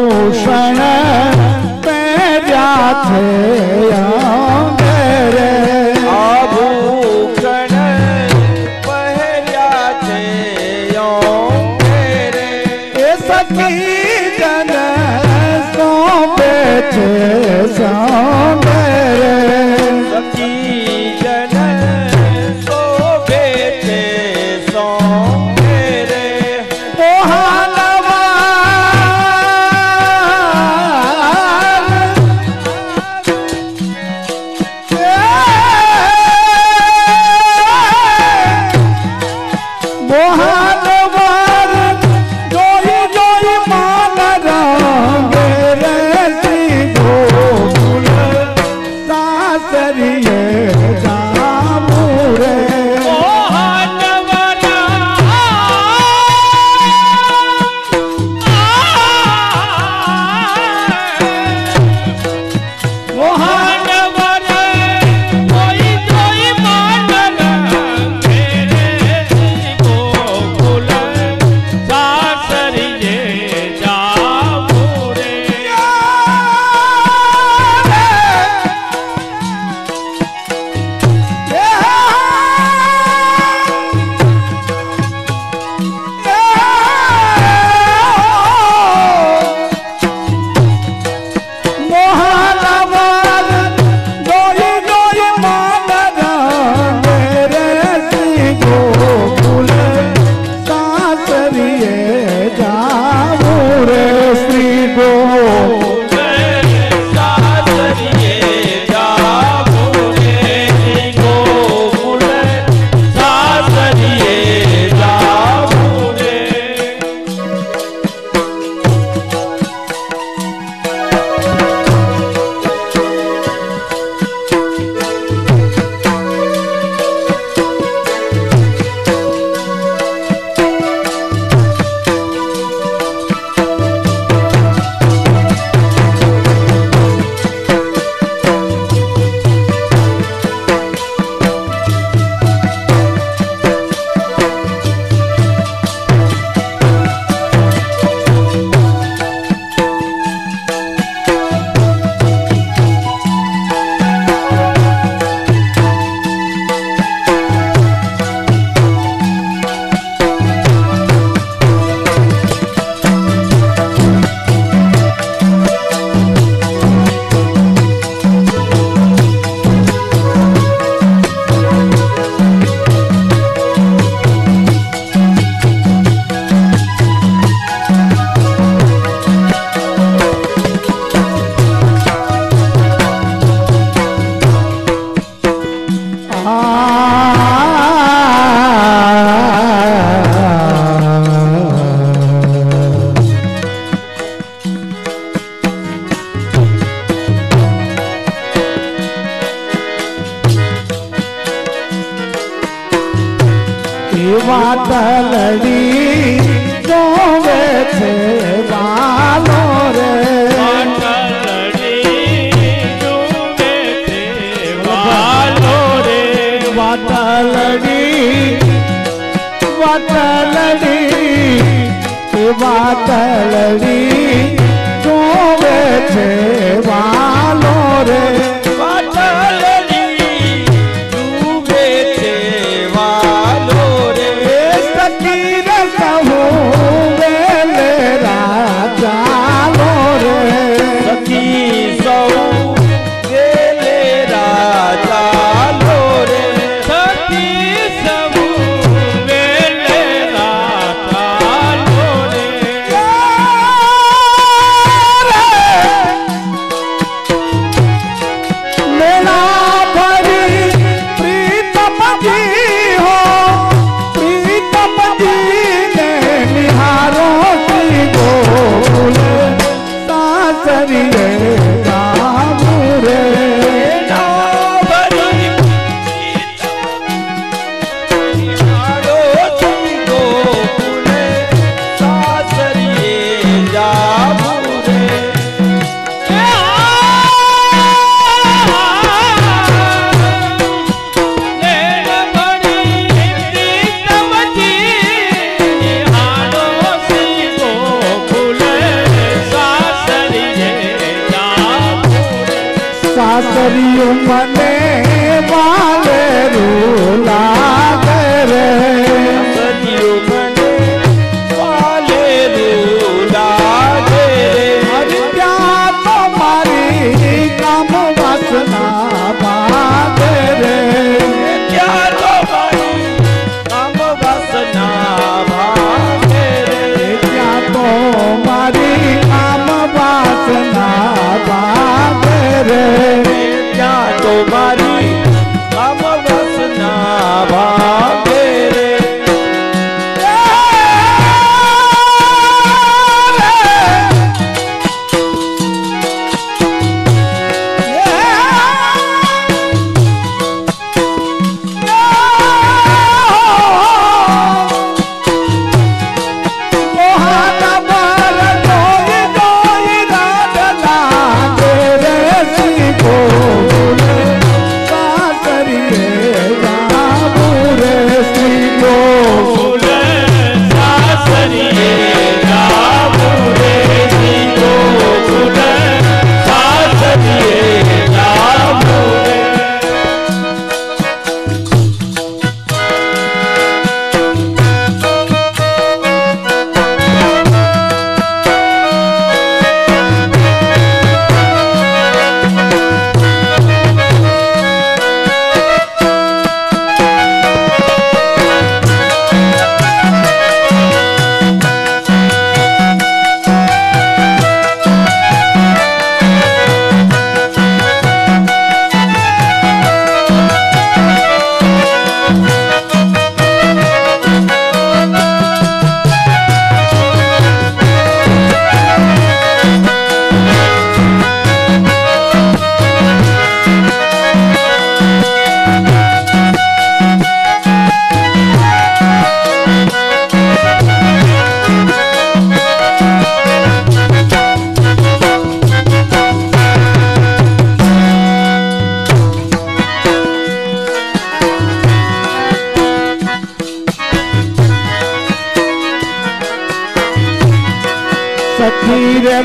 આભૂષણ પહેર્યા છે અંગરે વાતલડી જોવે છે વાલો રે. Maria,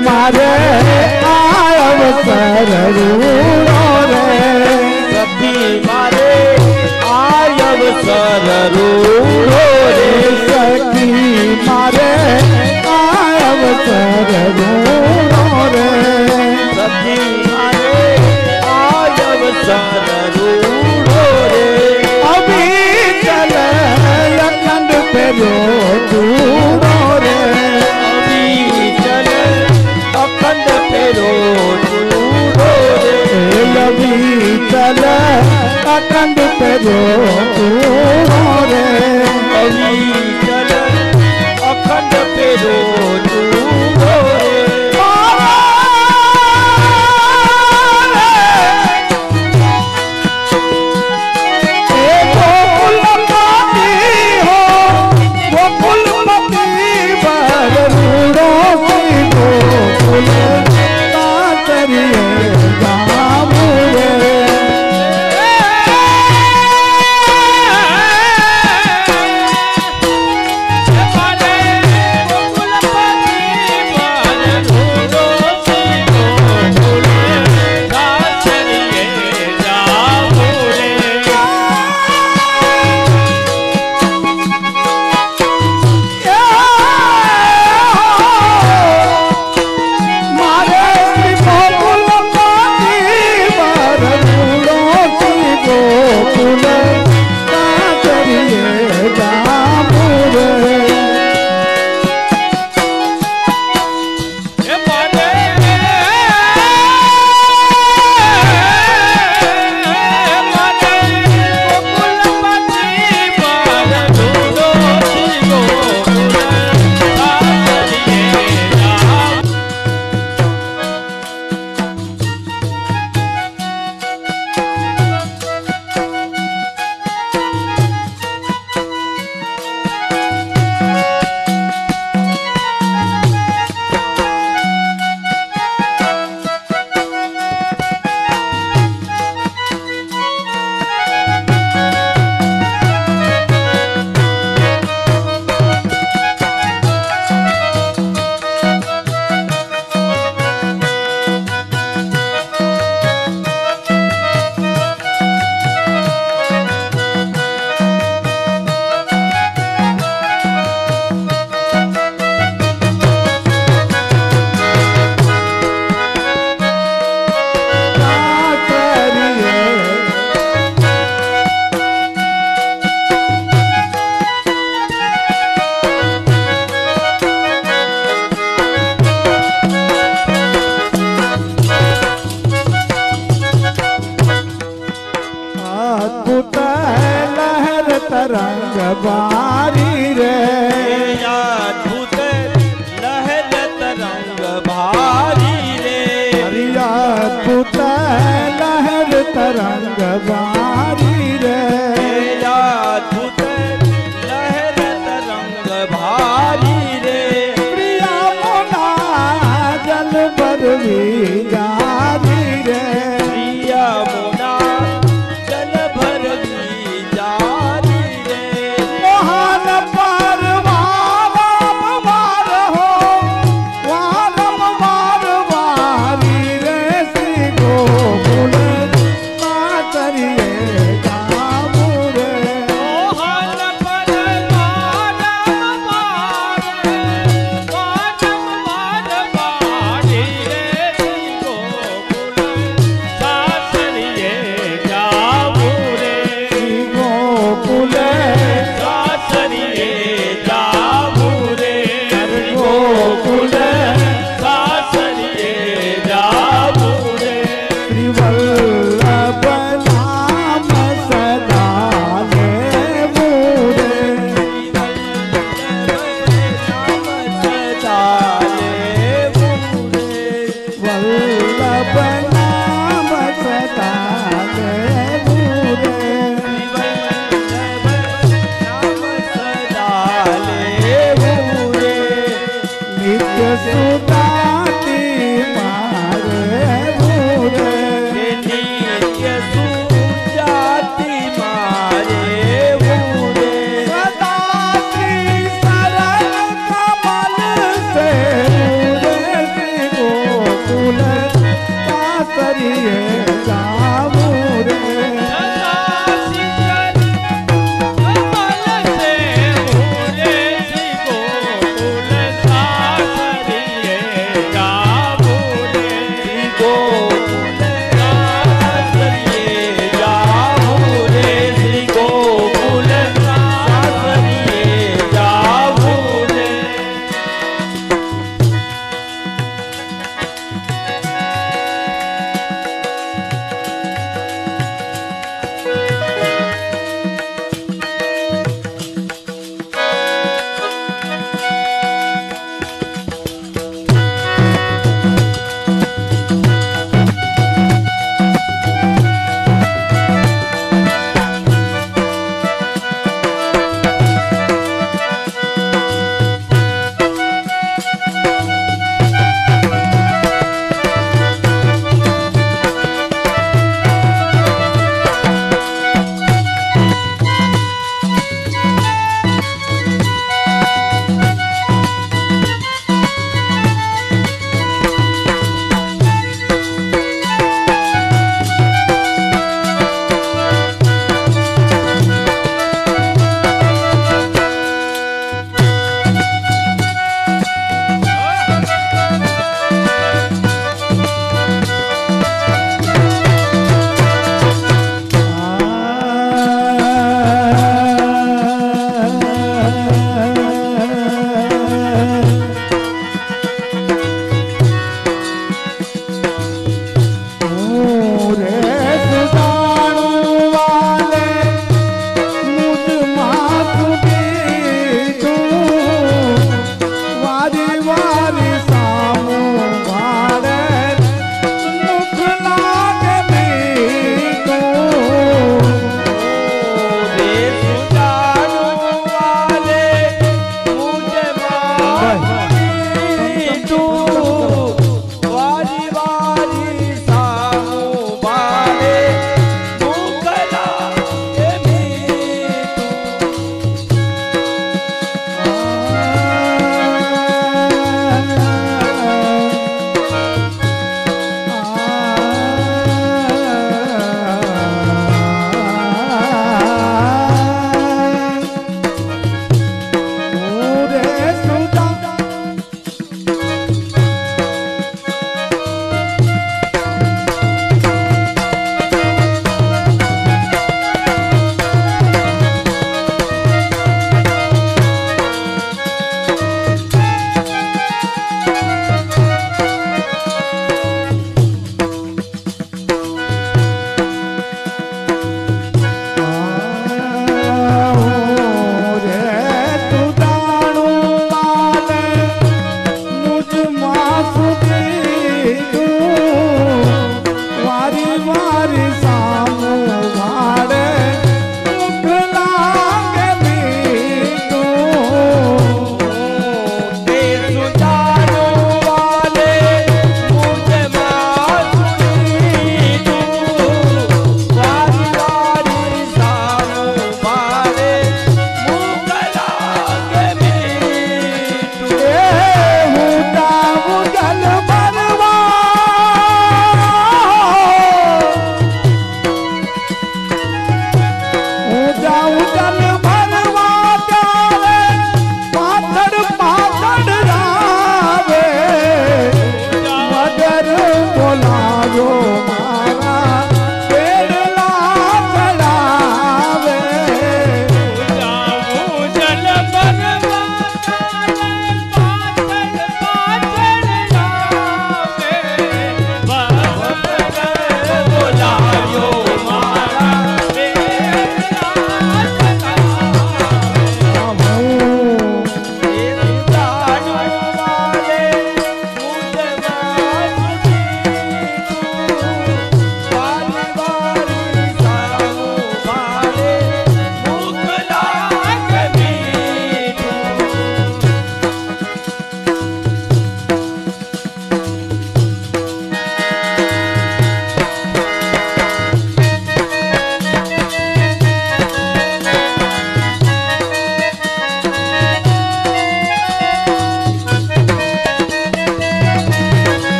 मारे आयम सररूड़ो रे रब्बी मारे आयम सररूड़ो रे सखी मारे आयम सररूड़ो रे रब्बी मारे आयम सररूड़ो रे अभी चले लखंड पे रो Italia, cantando.